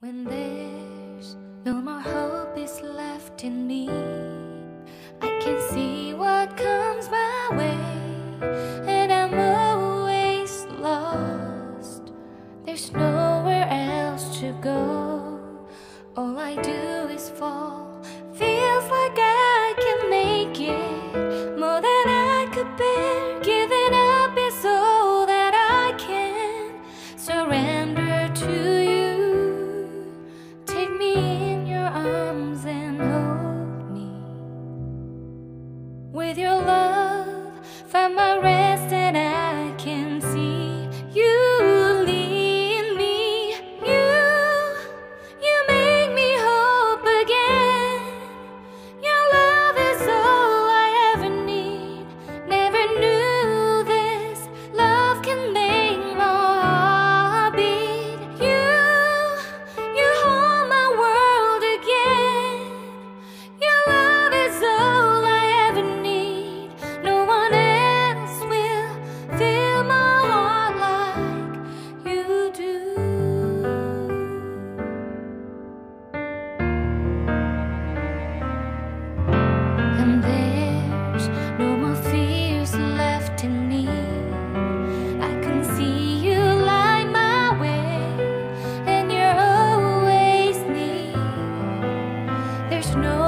When there's no more hope is left in me, I There's no